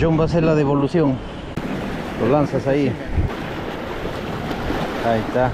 John va a hacer la devolución. Lo lanzas ahí. Ahí está.